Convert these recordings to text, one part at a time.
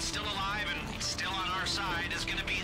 still alive and still on our side is going to be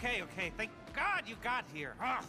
okay, okay. Thank God you got here. Ugh.